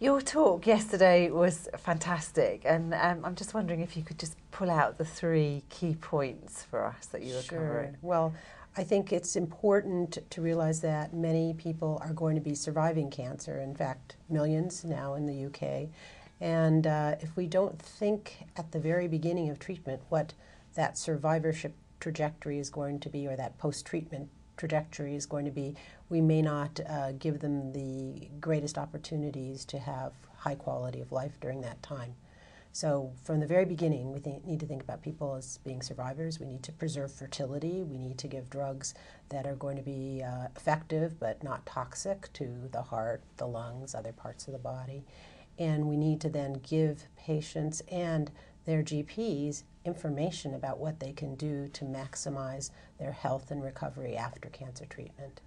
Your talk yesterday was fantastic, and um, I'm just wondering if you could just pull out the three key points for us that you were sure. covering. Well, I think it's important to realize that many people are going to be surviving cancer. In fact, millions now in the UK. And uh, if we don't think at the very beginning of treatment what that survivorship trajectory is going to be, or that post treatment trajectory is going to be, we may not uh, give them the greatest opportunities to have high quality of life during that time. So, from the very beginning, we need to think about people as being survivors. We need to preserve fertility. We need to give drugs that are going to be uh, effective but not toxic to the heart, the lungs, other parts of the body. And we need to then give patients and their GPs information about what they can do to maximize their health and recovery after cancer treatment.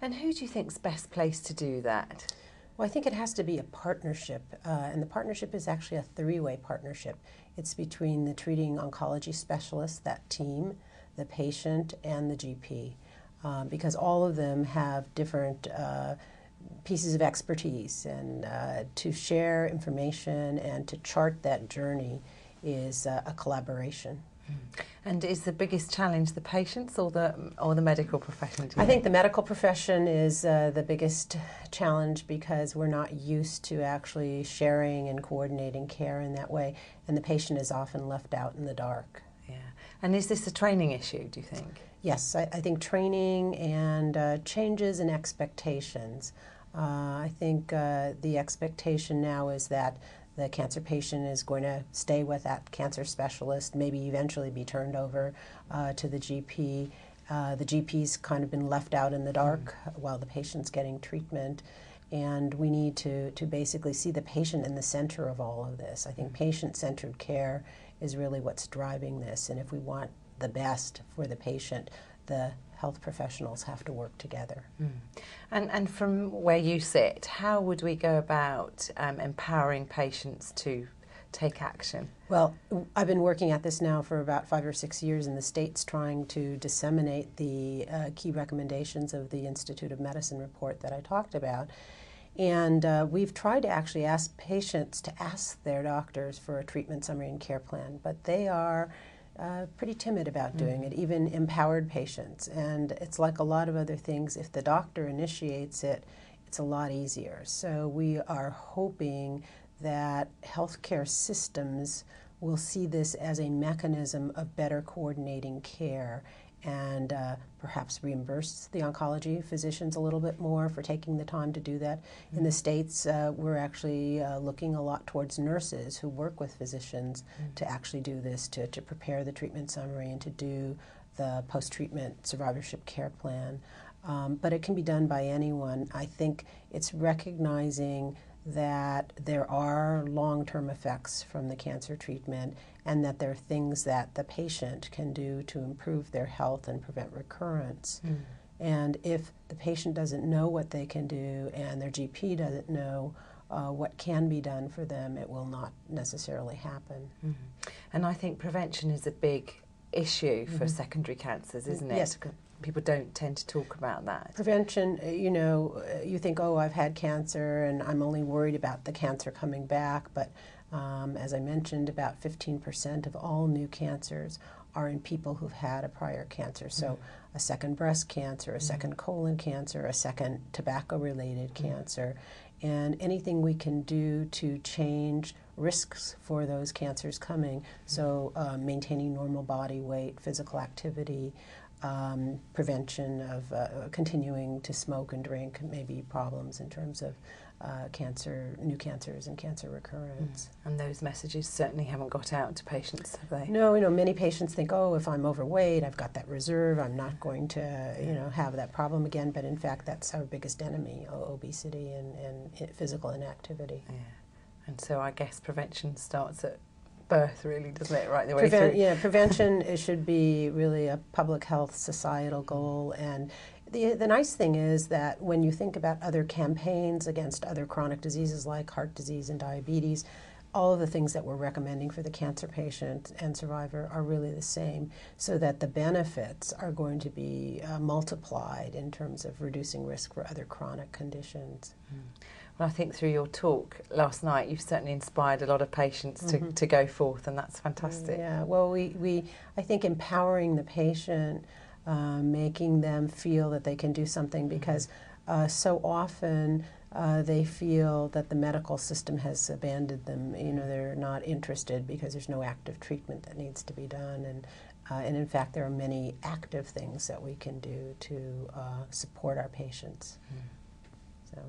And who do you think is best placed to do that? Well, I think it has to be a partnership, uh, and the partnership is actually a three way partnership. It's between the treating oncology specialist, that team, the patient, and the GP, um, because all of them have different uh, pieces of expertise, and uh, to share information and to chart that journey is uh, a collaboration. And is the biggest challenge the patients or the or the medical profession? I think the medical profession is uh, the biggest challenge because we're not used to actually sharing and coordinating care in that way, and the patient is often left out in the dark. And is this a training issue? Do you think? Yes, I, I think training and uh, changes in expectations. Uh, I think uh, the expectation now is that the cancer patient is going to stay with that cancer specialist, maybe eventually be turned over uh, to the GP. Uh, the GP's kind of been left out in the dark mm. while the patient's getting treatment. And we need to, to basically see the patient in the center of all of this. I think mm. patient centered care is really what's driving this. And if we want the best for the patient, the health professionals have to work together. Mm. And, and from where you sit, how would we go about um, empowering patients to take action? Well, I've been working at this now for about five or six years in the States trying to disseminate the uh, key recommendations of the Institute of Medicine report that I talked about. And uh, we've tried to actually ask patients to ask their doctors for a treatment summary and care plan, but they are uh, pretty timid about doing mm-hmm. it, even empowered patients. And it's like a lot of other things, if the doctor initiates it, it's a lot easier. So we are hoping that healthcare systems will see this as a mechanism of better coordinating care and uh, perhaps reimburse the oncology physicians a little bit more for taking the time to do that. Mm-hmm. In the. States, uh, we're actually uh, looking a lot towards nurses who work with physicians mm-hmm. to actually do this, to, to prepare the treatment summary and to do the post treatment survivorship care plan. Um, but it can be done by anyone. I think it's recognizing that there are long term effects from the cancer treatment and that there are things that the patient can do to improve their health and prevent recurrence. Mm. And if the patient doesn't know what they can do and their GP doesn't know uh, what can be done for them, it will not necessarily happen. Mm. And I think prevention is a big issue for mm-hmm. secondary cancers, isn't it? Yes, people don't tend to talk about that. Prevention, uh, you know, uh, you think, oh, I've had cancer and I'm only worried about the cancer coming back. But um, as I mentioned, about 15% of all new cancers are in people who've had a prior cancer. So mm-hmm. a second breast cancer, a mm-hmm. second colon cancer, a second tobacco related mm-hmm. cancer. And anything we can do to change risks for those cancers coming, so uh, maintaining normal body weight, physical activity, um, prevention of uh, continuing to smoke and drink may be problems in terms of uh, cancer, new cancers, and cancer recurrence. Mm. And those messages certainly haven't got out to patients, have they? No, you know, many patients think, oh, if I'm overweight, I've got that reserve, I'm not going to, you know, have that problem again. But in fact, that's our biggest enemy: obesity and, and physical inactivity. Yeah. And so I guess prevention starts at birth, really, doesn't it? Right the way Prevent, through. Yeah, prevention it should be really a public health societal goal. And the, the nice thing is that when you think about other campaigns against other chronic diseases like heart disease and diabetes, all of the things that we're recommending for the cancer patient and survivor are really the same, so that the benefits are going to be uh, multiplied in terms of reducing risk for other chronic conditions. Mm. And I think through your talk last night, you've certainly inspired a lot of patients to, Mhm. to go forth, and that's fantastic. Yeah, well, we, we I think empowering the patient, uh, making them feel that they can do something because uh, so often uh, they feel that the medical system has abandoned them. You know, they're not interested because there's no active treatment that needs to be done, and uh, and in fact, there are many active things that we can do to uh, support our patients. So.